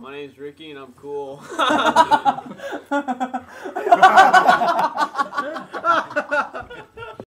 My name's Ricky and I'm cool.